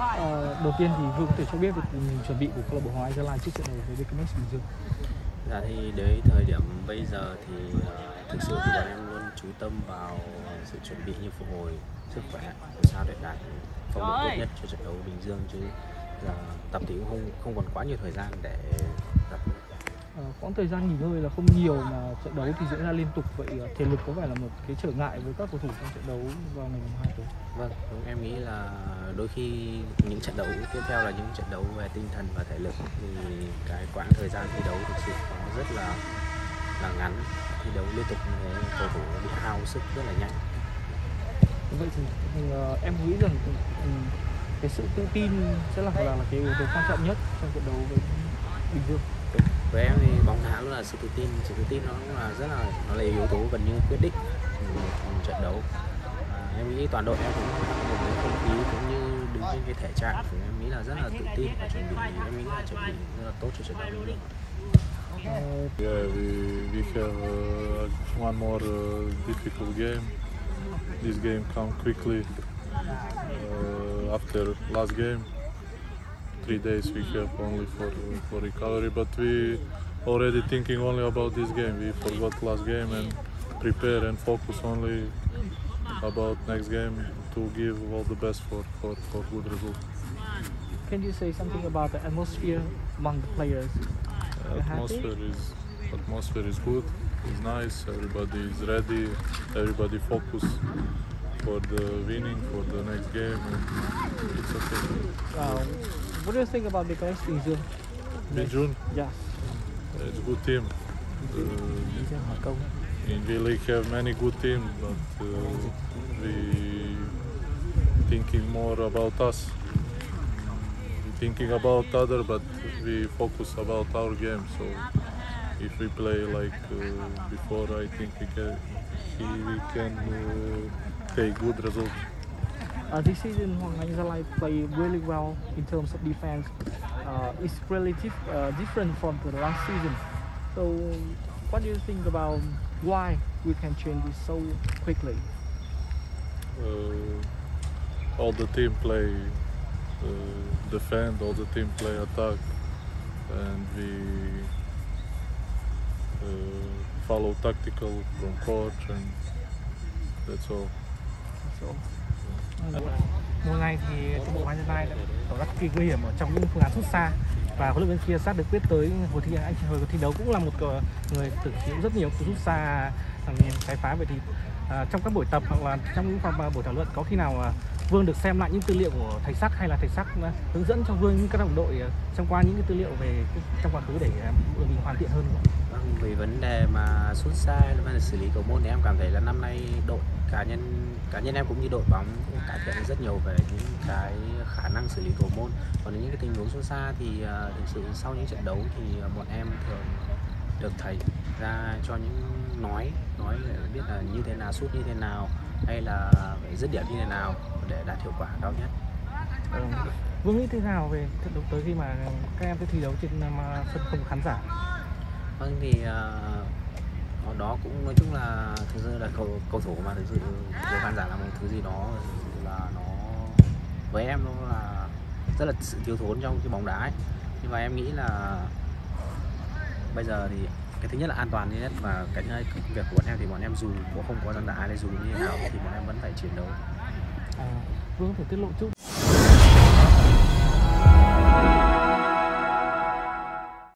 Ờ, đầu tiên thì Vương có thể cho biết về tình hình chuẩn bị của câu lạc bộ Hoàng Anh Gia Lai trước trận đấu với BKMX Bình Dương. Dạ thì đến thời điểm bây giờ thì uh, thực sự thì bọn em luôn chú tâm vào sự chuẩn bị như phục hồi sức khỏe làm sao để đạt phong độ tốt nhất cho trận đấu Bình Dương chứ giờ tập thì cũng không không còn quá nhiều thời gian để tập quãng thời gian nghỉ ngơi là không nhiều mà trận đấu thì diễn ra liên tục vậy ờ, thể lực có phải là một cái trở ngại với các cầu thủ trong trận đấu vào ngày 2 tới? Vâng, đúng em nghĩ là đôi khi những trận đấu tiếp theo là những trận đấu về tinh thần và thể lực thì cái quãng thời gian thi đấu thực sự nó rất là là ngắn thi đấu liên tục như thế cầu thủ bị hao sức rất là nhanh Vậy thì, thì ờ, em nghĩ rằng ừ, cái sự tự tin sẽ là là, là cái yếu tố quan trọng nhất trong trận đấu với Bình Dương với em thì bóng đá luôn là sự tự tin sự tự tin nó cũng là rất là nó là yếu tố gần như quyết định một, trận đấu à, em nghĩ toàn đội em cũng có một cái không khí cũng như đứng trên cái thể trạng của em nghĩ là rất là tự tin và chuẩn bị em nghĩ là chuẩn bị rất là tốt cho trận đấu này Yeah, we we have uh, one more uh, difficult game. This game come quickly uh, after last game. Three days we have only for for recovery, but we already thinking only about this game. We forgot last game and prepare and focus only about next game to give all the best for for, for good result. Can you say something about the atmosphere among the players? Happy? atmosphere is atmosphere is good it's nice everybody is ready everybody focus for the winning for the next game it's okay what do you think about Dương? in June Yes. it's a good team uh, Bình Dương hỏi câu. in V League have many good teams but uh, we thinking more about us we thinking about other but we focus about our game so if we play like uh, before I think we can he, we can uh, take good result Uh, this season, Hoàng Anh Gia Lai play really well in terms of defense. Uh, it's relative uh, different from the last season. So, what do you think about why we can change it so quickly? uh, all the team play uh, defend all the team play attack and we uh, follow tactical from coach and that's all So, Mùa này thì trung bộ Hoàng Anh Gia Lai đã tỏ ra cực kỳ nguy hiểm ở trong những phương án rút xa. Và huấn luyện viên kia sát được biết tới hồi thi anh hồi thi đấu cũng là một người từng hiện rất nhiều cú sút xa hàng trái phá vậy thì à, trong các buổi tập hoặc là trong những phòng à, buổi thảo luận có khi nào à, Vương được xem lại những tư liệu của thầy sắc hay là thầy sắc à, hướng dẫn cho Vương những các đồng đội à, xem qua những cái tư liệu về trong quá khứ để à, mình hoàn thiện hơn không? Vâng, về vấn đề mà sút xa và xử lý cầu môn thì em cảm thấy là năm nay đội cá nhân cá nhân em cũng như đội bóng cũng cải thiện rất nhiều về những cái khả năng xử lý cầu môn còn những cái tình huống sút xa thì à, thực sự sau những trận đấu thì bọn em thường được thầy ra cho những nói nói biết là như thế nào sút như thế nào hay là phải dứt điểm như thế nào để đạt hiệu quả cao nhất Ờ, Vương nghĩ thế nào về trận đấu tới khi mà các em sẽ thi đấu trên sân không khán giả? Vâng thì ở đó cũng nói chung là thực sự là cầu cầu thủ mà thực sự khán giả là một thứ gì đó là nó với em nó là rất là sự thiếu thốn trong cái bóng đá ấy. nhưng mà em nghĩ là bây giờ thì cái thứ nhất là an toàn nhất và cái thứ hai công việc của bọn em thì bọn em dù cũng không có dân đá hay dù như thế nào thì bọn em vẫn phải chiến đấu. À, Vương phải tiết lộ chút